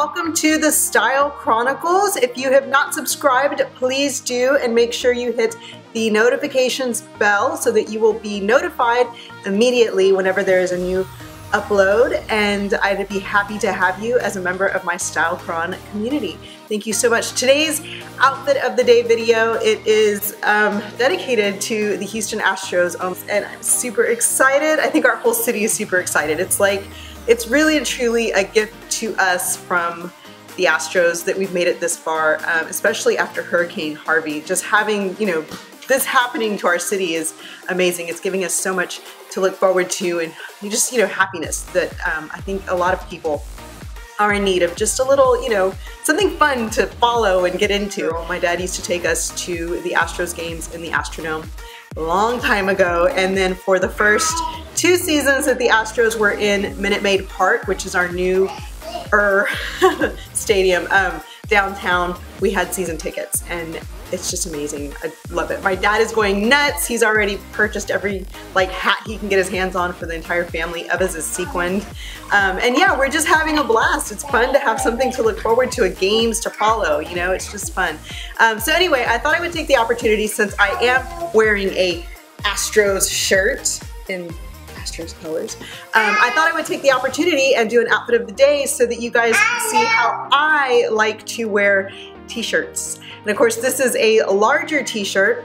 welcome to the Style Chronicles. If you have not subscribed, please do and make sure you hit the notifications bell so that you will be notified immediately whenever there is a new upload and I'd be happy to have you as a member of my Style Chron community. Thank you so much. Today's outfit of the day video, it is um, dedicated to the Houston Astros and I'm super excited. I think our whole city is super excited. It's like, it's really and truly a gift to us from the Astros that we've made it this far, um, especially after Hurricane Harvey. Just having, you know, this happening to our city is amazing. It's giving us so much to look forward to and just, you know, happiness that um, I think a lot of people are in need of just a little, you know, something fun to follow and get into. My dad used to take us to the Astros games in the Astrodome a long time ago. And then for the first two seasons that the Astros were in Minute Maid Park, which is our new er, stadium um, downtown, we had season tickets. And it's just amazing. I love it. My dad is going nuts. He's already purchased every like hat he can get his hands on for the entire family. Eva's is sequined. Um, and yeah, we're just having a blast. It's fun to have something to look forward to, a games to follow, you know, it's just fun. Um, so anyway, I thought I would take the opportunity since I am wearing a Astros shirt in Astros colors. Um, I thought I would take the opportunity and do an outfit of the day so that you guys can see how I like to wear t-shirts. And of course, this is a larger t-shirt.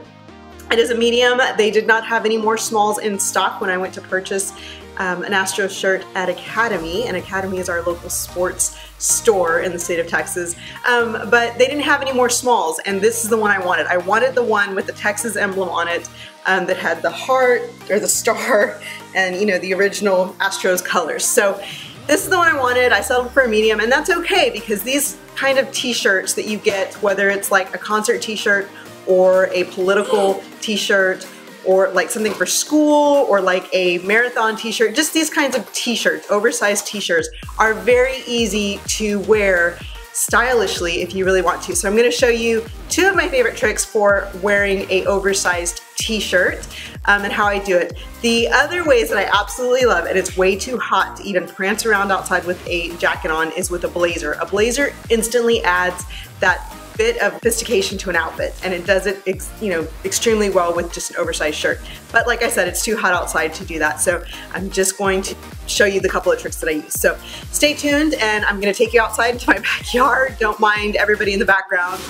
It is a medium. They did not have any more smalls in stock when I went to purchase um, an Astro shirt at Academy, and Academy is our local sports store in the state of Texas. Um, but they didn't have any more smalls, and this is the one I wanted. I wanted the one with the Texas emblem on it um, that had the heart or the star and you know the original Astros colors. So this is the one I wanted. I settled for a medium, and that's okay because these kind of t-shirts that you get, whether it's like a concert t-shirt or a political t-shirt or like something for school or like a marathon t-shirt, just these kinds of t-shirts, oversized t-shirts are very easy to wear stylishly if you really want to. So I'm gonna show you two of my favorite tricks for wearing a oversized t-shirt um, and how I do it. The other ways that I absolutely love, and it's way too hot to even prance around outside with a jacket on, is with a blazer. A blazer instantly adds that bit of sophistication to an outfit and it does it you know extremely well with just an oversized shirt. But like I said it's too hot outside to do that so I'm just going to show you the couple of tricks that I use. So stay tuned and I'm gonna take you outside into my backyard. Don't mind everybody in the background.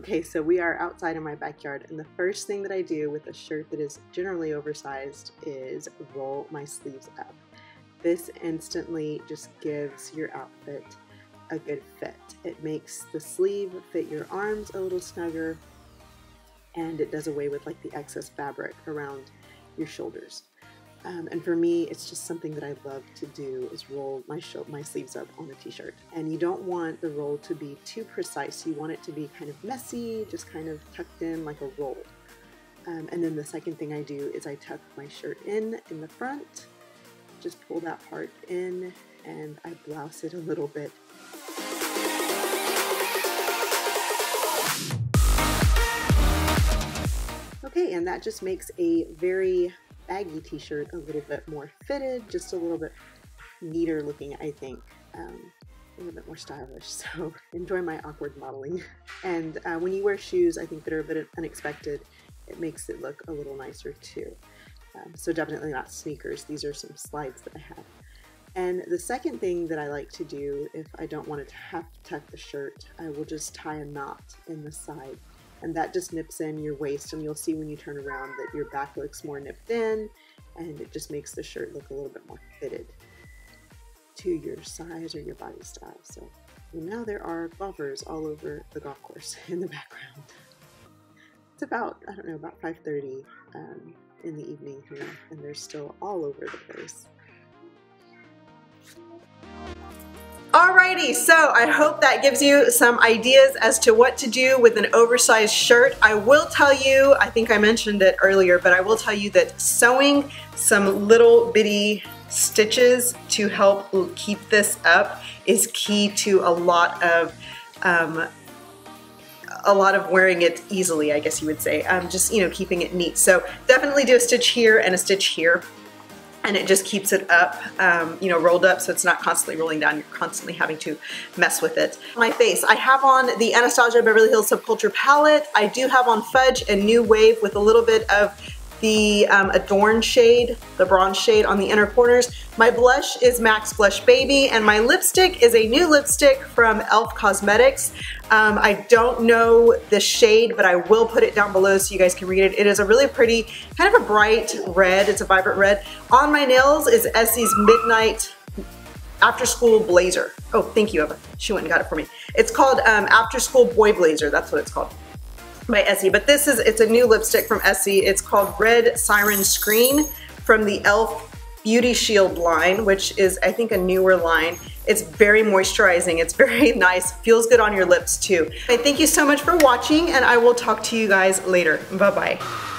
Okay, so we are outside in my backyard, and the first thing that I do with a shirt that is generally oversized is roll my sleeves up. This instantly just gives your outfit a good fit. It makes the sleeve fit your arms a little snugger, and it does away with like the excess fabric around your shoulders. Um, and for me, it's just something that I love to do is roll my my sleeves up on a t-shirt. And you don't want the roll to be too precise. You want it to be kind of messy, just kind of tucked in like a roll. Um, and then the second thing I do is I tuck my shirt in in the front, just pull that part in, and I blouse it a little bit. And that just makes a very baggy t-shirt a little bit more fitted, just a little bit neater looking, I think. Um, a little bit more stylish, so enjoy my awkward modeling. And uh, when you wear shoes, I think that are a bit unexpected, it makes it look a little nicer too. Um, so definitely not sneakers, these are some slides that I have. And the second thing that I like to do if I don't want to have to tuck the shirt, I will just tie a knot in the side and that just nips in your waist and you'll see when you turn around that your back looks more nipped in and it just makes the shirt look a little bit more fitted to your size or your body style. So now there are golfers all over the golf course in the background. It's about, I don't know, about 5.30 um, in the evening here and they're still all over the place. Alrighty, so I hope that gives you some ideas as to what to do with an oversized shirt. I will tell you, I think I mentioned it earlier, but I will tell you that sewing some little bitty stitches to help keep this up is key to a lot of um, a lot of wearing it easily, I guess you would say. Um, just, you know, keeping it neat. So definitely do a stitch here and a stitch here and it just keeps it up, um, you know, rolled up so it's not constantly rolling down. You're constantly having to mess with it. My face, I have on the Anastasia Beverly Hills Subculture palette. I do have on Fudge and New Wave with a little bit of the um, Adorn shade, the bronze shade on the inner corners. My blush is MAC's Blush Baby, and my lipstick is a new lipstick from e.l.f. Cosmetics. Um, I don't know the shade, but I will put it down below so you guys can read it. It is a really pretty, kind of a bright red. It's a vibrant red. On my nails is Essie's Midnight After School Blazer. Oh, thank you, Eva. She went and got it for me. It's called um, After School Boy Blazer. That's what it's called by Essie, but this is, it's a new lipstick from Essie. It's called Red Siren Screen from the e.l.f. Beauty Shield line, which is, I think, a newer line. It's very moisturizing. It's very nice. Feels good on your lips, too. thank you so much for watching, and I will talk to you guys later. Bye-bye.